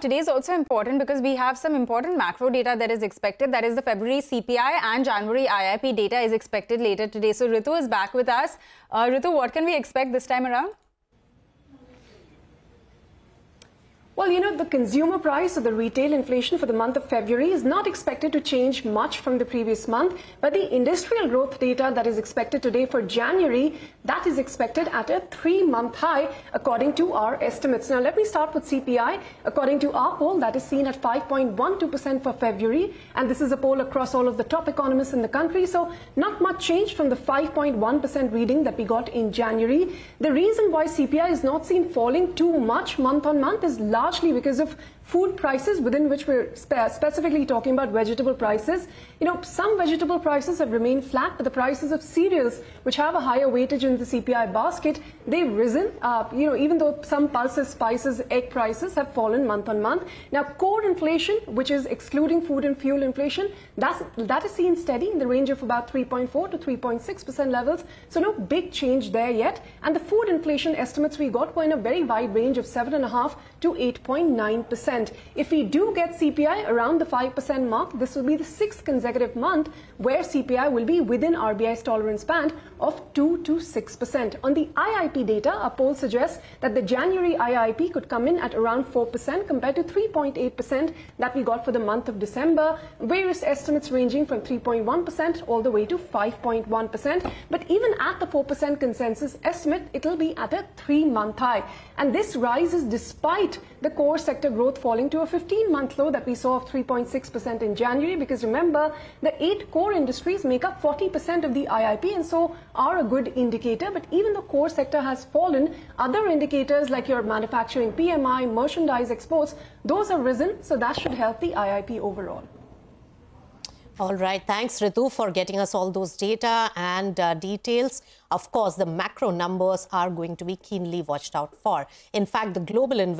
Today is also important because we have some important macro data that is expected. That is the February CPI and January IIP data is expected later today. So Ritu is back with us. Uh, Ritu, what can we expect this time around? You know, the consumer price or the retail inflation for the month of February is not expected to change much from the previous month, but the industrial growth data that is expected today for January, that is expected at a three-month high according to our estimates. Now, let me start with CPI. According to our poll, that is seen at 5.12% for February, and this is a poll across all of the top economists in the country, so not much change from the 5.1% reading that we got in January. The reason why CPI is not seen falling too much month on month is largely largely because of food prices within which we're spe specifically talking about vegetable prices. You know, some vegetable prices have remained flat, but the prices of cereals, which have a higher weightage in the CPI basket, they've risen. Uh, you know, even though some pulses, spices, egg prices have fallen month on month. Now, core inflation, which is excluding food and fuel inflation, that's, that is seen steady in the range of about 3.4 to 3.6% levels. So no big change there yet. And the food inflation estimates we got were in a very wide range of 7.5 to 8.9%. If we do get CPI around the 5% mark, this will be the sixth consecutive month where CPI will be within RBI's tolerance band of 2 to 6%. On the IIP data, a poll suggests that the January IIP could come in at around 4% compared to 3.8% that we got for the month of December. Various estimates ranging from 3.1% all the way to 5.1%. But even at the 4% consensus estimate, it'll be at a three-month high. And this rises despite the core sector growth falling to a 15-month low that we saw of 3.6% in January because remember, the eight core industries make up 40% of the IIP and so are a good indicator. But even the core sector has fallen, other indicators like your manufacturing PMI, merchandise exports, those have risen, so that should help the IIP overall. All right. Thanks, Ritu, for getting us all those data and uh, details. Of course, the macro numbers are going to be keenly watched out for. In fact, the global investment